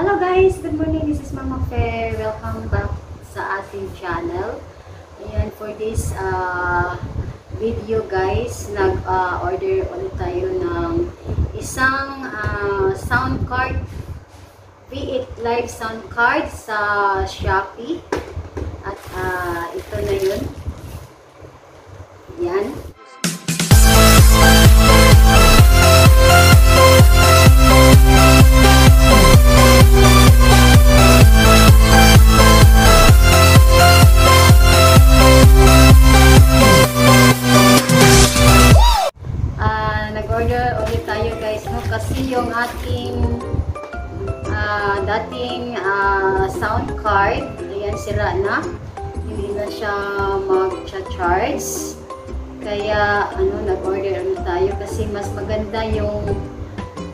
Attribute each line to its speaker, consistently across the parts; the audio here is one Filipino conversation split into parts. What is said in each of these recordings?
Speaker 1: Hello guys! Good morning! This is Mama Fair. Welcome back sa ating channel. Ayan, for this uh, video guys, nag-order ulit tayo ng isang uh, sound card V8 Live sound card sa Shopee. At uh, ito na yun. Yan. Dating ah, sound card. Ayan sira na. Hindi na siya mag-charge kaya ano nag-order ulit tayo kasi mas maganda yung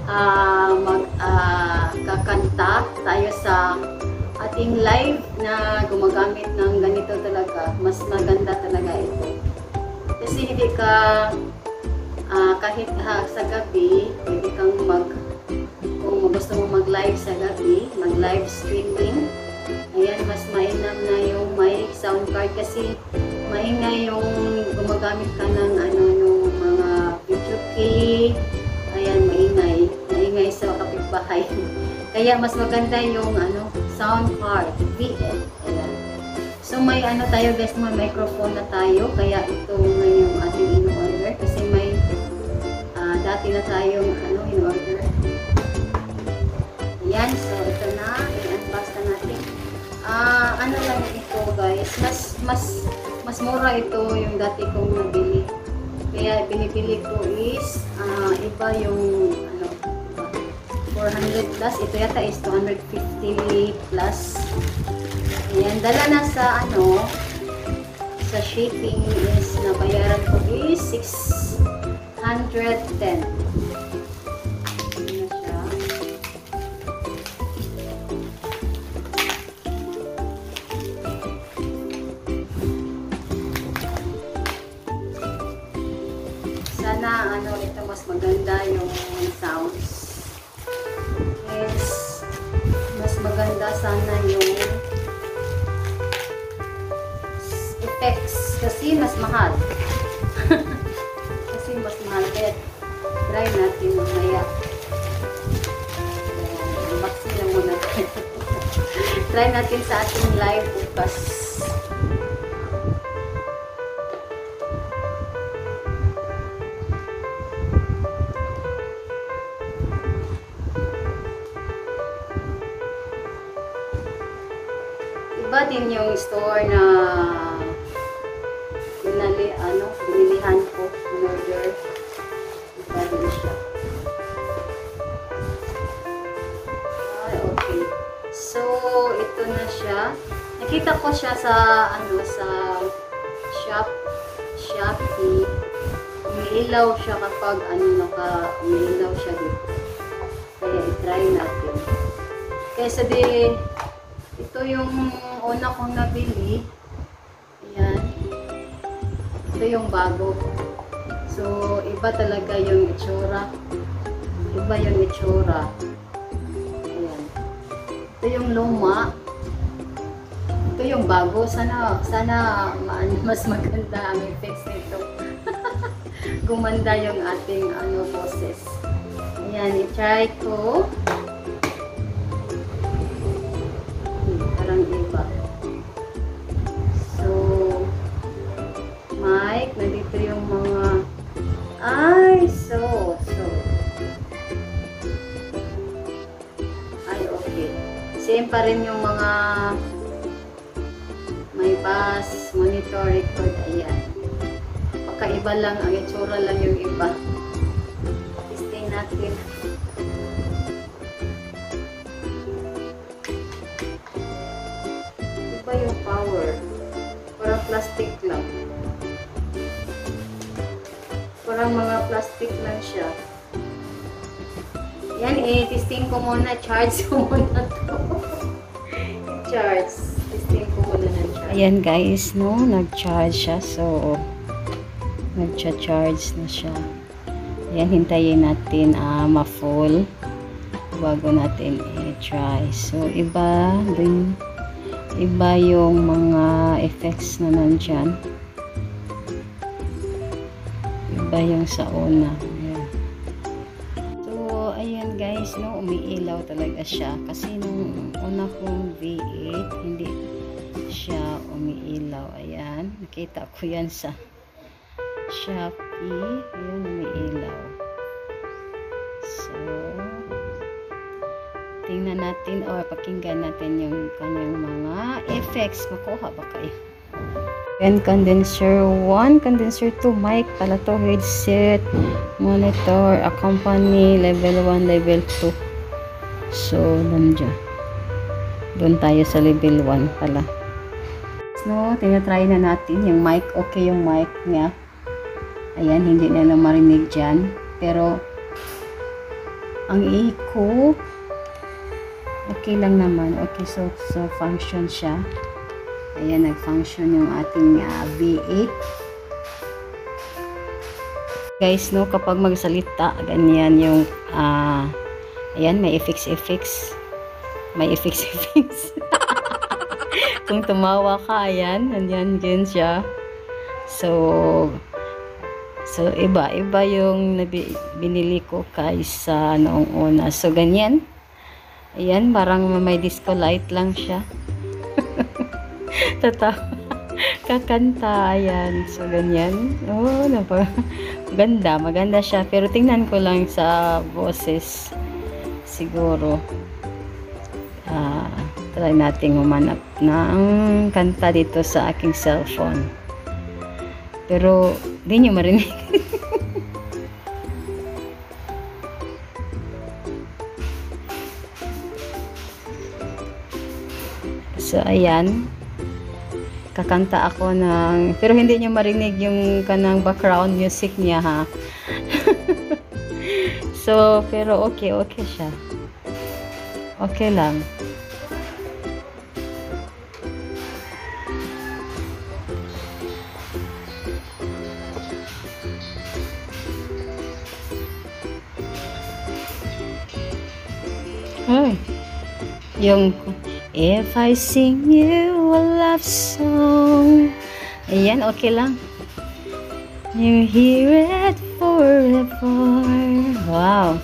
Speaker 1: ah, mag ah, kakanta tayo sa ating live na gumagamit ng ganito talaga. Mas maganda talaga ito. Kasi hindi ka Ah, kahit ha, sa gabi, pwede kang mag, kung gusto mo mag-live sa gabi, mag-live streaming, ayan, mas mainam na yung mic sound card kasi maingay yung gumagamit ka ng ano, yung mga video key, ayan, maingay, maingay sa kapitbahay. Kaya mas maganda yung ano, sound card, VL, ayan. So may ano tayo guys, may microphone na tayo, kaya ito na yung ating in-order kasi may ah, dati na tayong ano, in-order. Yan, so ito na, i-unbox na natin. Ah, ano lang ito guys, mas mas mas mura ito yung dati kong nabili. Kaya binibili ko is ah, iba yung ano, 400 plus, ito yata is 250 plus. Ayan, dala na sa ano, sa shipping is nabayaran ko is 610. Maganda yung sounds. Yes, mas maganda sana yung effects kasi mas mahal. kasi mas mahal. Kaya try natin mamaya. Unboxing lang muna. try natin sa ating live bukas. Store na binali, ano, binilihan ko, in-order. Iba siya. Ay, okay. So, ito na siya. Nakita ko siya sa, ano, sa shop, Shopee. Umiilaw siya kapag, ano, naka, umiilaw siya dito. Kaya, i-try natin. Kaya di, ito yung una kong nabili. Ayan. Ito yung bago. So, iba talaga yung itsura. Iba yung itsura. Ayan. Ito yung luma. Ito yung bago. Sana, sana ma- mas maganda ang effects nito. Gumanda yung ating ano, boses. Ayan, i-try ko. Hmm, parang iba. So, Mike, nandito yung mga ay, so, so. Ay, okay. Same pa rin yung mga may bus, monitor, record, ayan. Pagkaiba lang, ang itsura lang yung iba. Testing natin. Plastic lang. Parang mga plastic lang siya. Yan eh, testing ko muna. Charge ko muna to. Charge. Testing ko muna ng charge.
Speaker 2: Ayan guys, no, nag-charge siya. So, nag-charge na siya. Ayan, hintayin natin ah, ma-full. bago natin i-try. So, iba din iba yung mga effects na nandyan. Iba yung sa una. Ayan. So, ayan guys, no, umiilaw talaga siya. Kasi nung una kong V8, hindi siya umiilaw. Ayan, nakita ko yan sa Shopee. Ayan, umiilaw. So, tingnan natin or pakinggan natin yung kanyang mga effects. Makuha ba kayo? And condenser 1, condenser 2, mic pala to, headset, monitor, accompany, level 1, level 2. So, nandiyan. Doon tayo sa level 1 pala. No, tinatry na natin yung mic. Okay yung mic niya. Ayan, hindi na lang marinig dyan. Pero, ang echo, okay lang naman. Okay, so, so function siya. Ayan, nag-function yung ating ah, V8. Guys, no, kapag magsalita, ganyan yung, ah, ayan, may effects. May effects. Kung tumawa ka, ayan, nandyan din siya. So, so, iba, iba yung binili ko kaysa noong una. So, ganyan. Ayan, parang may disco light lang siya. Tatawa. Kakanta. Ayan. So, ganyan. Oh, napa. Ganda. Maganda siya. Pero tingnan ko lang sa boses. Siguro. Ah, try nating humanap ng kanta dito sa aking cellphone. Pero, di nyo marinig. So, ayan. Kakanta ako ng... Pero hindi nyo marinig yung kanang background music niya, ha? so, pero okay, okay siya. Okay lang. Ay. Yung If I sing you a love song Ayan, okay lang. You hear it forever. Wow.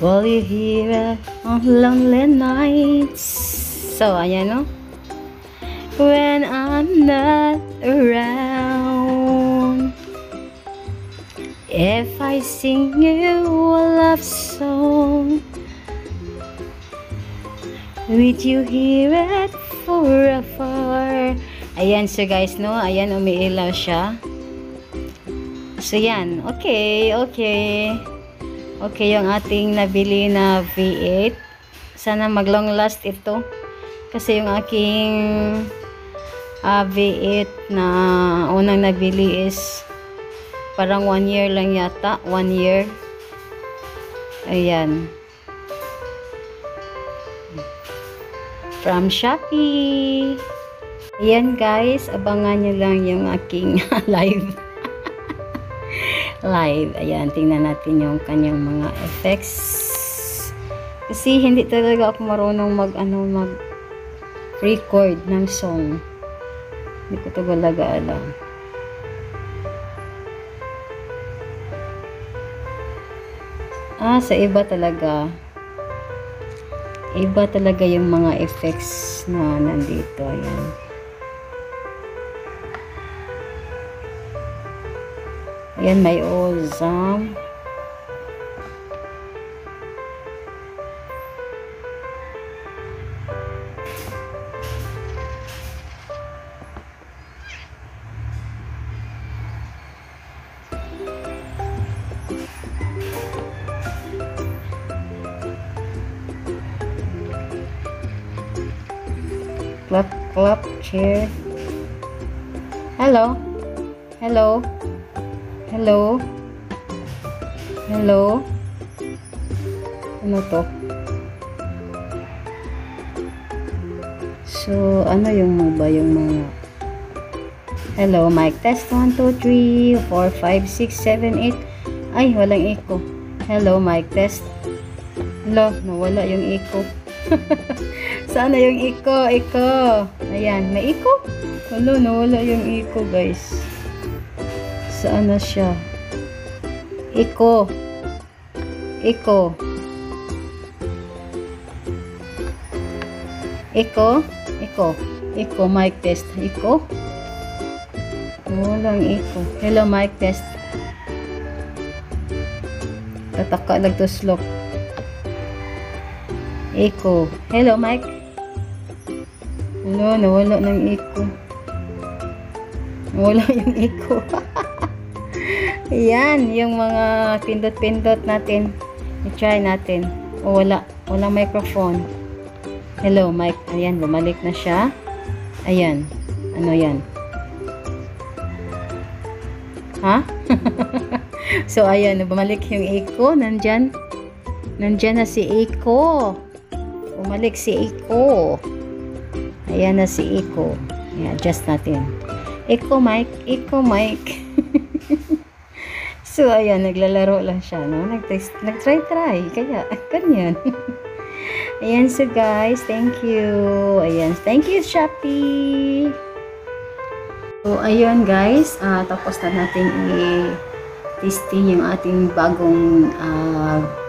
Speaker 2: Will you hear it on lonely nights? So, ayan, no? When I'm not around If I sing you a love song Would you hear it forever? Ayan, so guys, no? Ayan, umiilaw siya. So, yan. Okay, okay. Okay yung ating nabili na V8. Sana mag-long last ito. Kasi yung aking ah, V8 na unang nabili is parang one year lang yata. One year. Ayan. From Shopee. Ayan guys, abangan nyo lang yung aking live. live. Ayan, tingnan natin yung kanyang mga effects. Kasi hindi talaga ako marunong mag, ano, mag record ng song. Hindi ko talaga alam. Ah, sa iba talaga iba talaga yung mga effects na nandito ayan. Ayan may ozam clap chair hello. Hello. Hello. Hello. Ano to? So ano yung ba yung mga hello mic test. 1 2 3 4 5 6 7 8 ay walang echo. Hello mic test. Lo, nawala yung iko. Sana yung iko, iko. Ayan, may iko? Wala, nawala yung iko, guys. Saan na siya? Iko. Iko. Iko. Iko. Iko, mic test. Iko. Walang iko. Hello, mic test. Tataka lang Iko. Hello, mic. Wala, nawala ng iko. Nawala yung iko. Ayan, yung mga pindot-pindot natin. I-try natin. O, wala. Walang microphone. Hello, mic. Ayan, bumalik na siya. Ayan. Ano yan? Ha? so, ayan, bumalik yung echo. Nandyan. Nandyan na si echo. Bumalik si echo. Ayan na si echo. I-adjust natin. Echo mic. Echo mic. so, ayan, naglalaro lang siya, no? Nag-try-try. Kaya, ganyan. ayan, so guys, thank you. Ayan, thank you, Shopee. So, ayun guys, ah, tapos na natin i-testing yung ating bagong ah,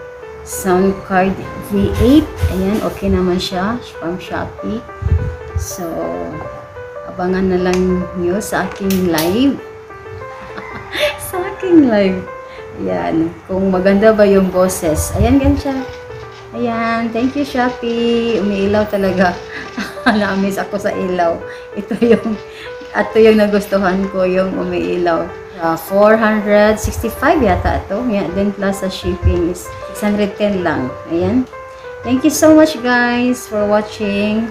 Speaker 2: sound card V8. Ayan, okay naman siya from Shopee. So, abangan na lang nyo sa aking live. sa aking live. Ayan, kung maganda ba yung boses. Ayan, gan siya. Ayan, thank you Shopee. Umiilaw talaga. Na-amaze ako sa ilaw. Ito yung ito yung nagustuhan ko, yung umiilaw. Uh, 465 yata ito. Yeah, then plus sa shipping is 610 lang. Ayan. Thank you so much guys for watching.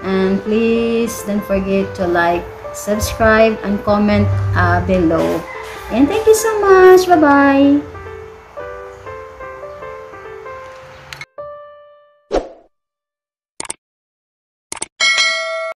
Speaker 2: And please don't forget to like, subscribe, and comment uh, below. And thank you so much. Bye-bye.